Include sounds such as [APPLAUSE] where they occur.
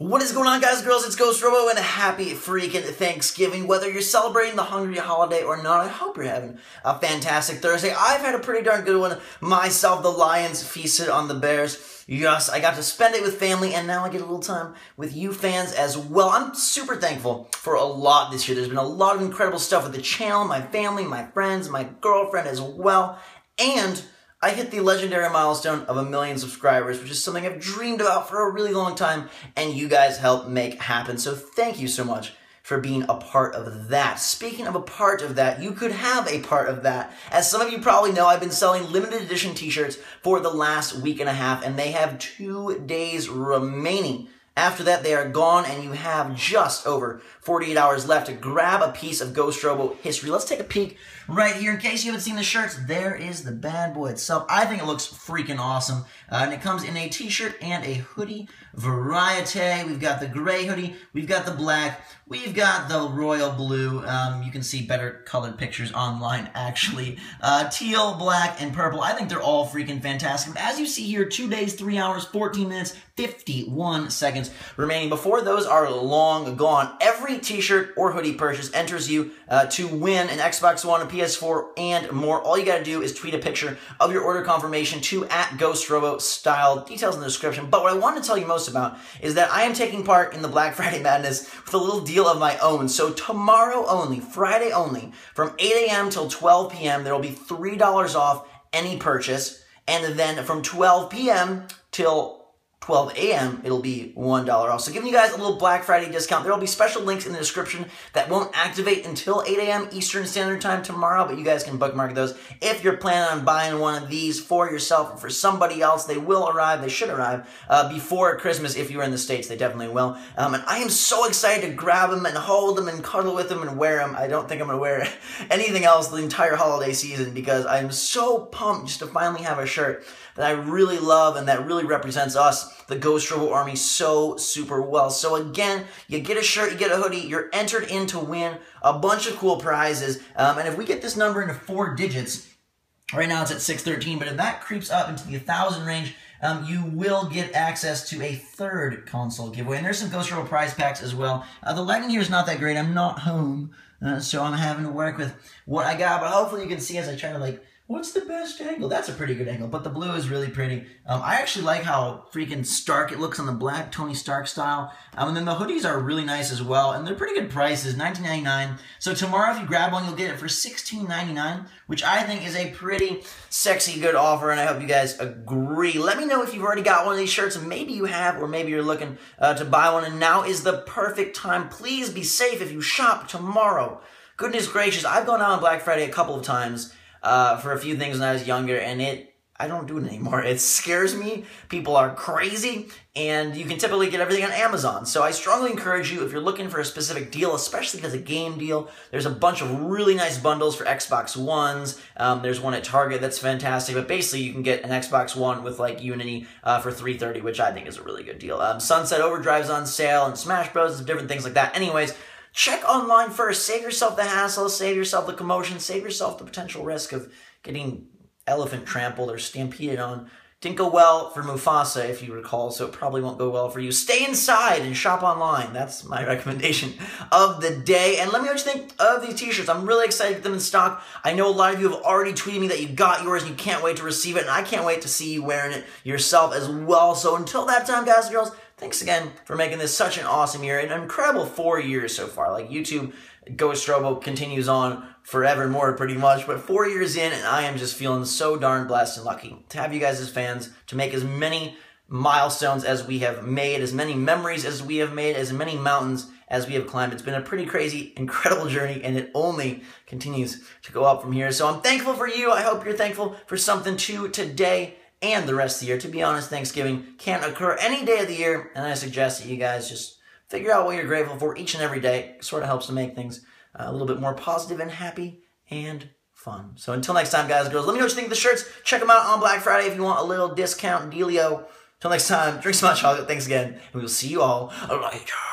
What is going on, guys girls? It's Ghost Robo, and happy freaking Thanksgiving. Whether you're celebrating the hungry holiday or not, I hope you're having a fantastic Thursday. I've had a pretty darn good one myself. The Lions feasted on the Bears. Yes, I got to spend it with family, and now I get a little time with you fans as well. I'm super thankful for a lot this year. There's been a lot of incredible stuff with the channel, my family, my friends, my girlfriend as well, and I hit the legendary milestone of a million subscribers, which is something I've dreamed about for a really long time, and you guys helped make happen. So thank you so much for being a part of that. Speaking of a part of that, you could have a part of that. As some of you probably know, I've been selling limited edition t-shirts for the last week and a half, and they have two days remaining. After that, they are gone, and you have just over 48 hours left to grab a piece of Ghost Robo history. Let's take a peek right here. In case you haven't seen the shirts, there is the bad boy itself. I think it looks freaking awesome. Uh, and it comes in a t-shirt and a hoodie variety. We've got the gray hoodie. We've got the black. We've got the royal blue. Um, you can see better colored pictures online, actually. Uh, teal, black, and purple. I think they're all freaking fantastic. As you see here, two days, three hours, 14 minutes, 51 seconds remaining. Before those are long gone, every t-shirt or hoodie purchase enters you uh, to win an Xbox One, a PS4, and more. All you gotta do is tweet a picture of your order confirmation to at Ghost Robo style. Details in the description. But what I want to tell you most about is that I am taking part in the Black [LAUGHS] Friday Madness with a little deal of my own. So tomorrow only, Friday only, from 8 a.m. till 12 p.m., there will be $3 off any purchase. And then from 12 p.m. till 12 a.m., it'll be $1 off. So giving you guys a little Black Friday discount. There will be special links in the description that won't activate until 8 a.m. Eastern Standard Time tomorrow, but you guys can bookmark those. If you're planning on buying one of these for yourself or for somebody else, they will arrive, they should arrive, uh, before Christmas. If you're in the States, they definitely will. Um, and I am so excited to grab them and hold them and cuddle with them and wear them. I don't think I'm going to wear [LAUGHS] anything else the entire holiday season because I'm so pumped just to finally have a shirt that I really love and that really represents us, the Ghost Robo Army, so super well. So again, you get a shirt, you get a hoodie, you're entered in to win a bunch of cool prizes. Um, and if we get this number into four digits, right now it's at 613, but if that creeps up into the 1,000 range, um, you will get access to a third console giveaway. And there's some Ghost Robo prize packs as well. Uh, the lighting here is not that great. I'm not home, uh, so I'm having to work with what I got. But hopefully you can see as I try to like What's the best angle? That's a pretty good angle, but the blue is really pretty. Um, I actually like how freaking stark it looks on the black, Tony Stark style. Um, and then the hoodies are really nice as well, and they're pretty good prices, $19.99. So tomorrow, if you grab one, you'll get it for $16.99, which I think is a pretty sexy, good offer, and I hope you guys agree. Let me know if you've already got one of these shirts, and maybe you have, or maybe you're looking uh, to buy one, and now is the perfect time. Please be safe if you shop tomorrow. Goodness gracious, I've gone out on Black Friday a couple of times, uh, for a few things when I was younger, and it I don't do it anymore. [LAUGHS] It scares me. People are crazy, and you can typically get everything on Amazon. So I strongly encourage you if you're looking for a specific deal, especially if it's a game deal. There's a bunch of really nice bundles for Xbox Ones. Um, there's one at Target that's fantastic, but basically you can get an Xbox One with like Unity uh, for 330, which I think is a really good deal. Um, Sunset Overdrive's on sale, and Smash Bros. and different things like that. Anyways. Check online first. Save yourself the hassle, save yourself the commotion, save yourself the potential risk of getting elephant trampled or stampeded on. Didn't go well for Mufasa, if you recall, so it probably won't go well for you. Stay inside and shop online. That's my [LAUGHS] recommendation of the day. And let me know what you think of these t-shirts. I'm really excited to get them in stock. I know a lot of you have already tweeted me that you got yours and you can't wait to receive it, and I can't wait to see you wearing it yourself as well. So until that time, guys and girls, thanks again for making this such an awesome year, an incredible four years so far. Like YouTube, Ghost Robo continues on forever and more pretty much, but four years in, and I am just feeling so darn blessed and lucky to have you guys as fans, to make as many milestones as we have made, as many memories as we have made, as many mountains as we have climbed. It's been a pretty crazy, incredible journey, and it only continues to go up from here. So I'm thankful for you. I hope you're thankful for something too today and the rest of the year. To be honest, Thanksgiving can't occur any day of the year, and I suggest that you guys just figure out what you're grateful for each and every day. It sort of helps to make things uh, a little bit more positive and happy and fun. So until next time, guys and girls, let me know what you think of the shirts. Check them out on Black Friday if you want a little discount dealio. Until next time, drink some hot chocolate. Thanks again, and we will see you all later.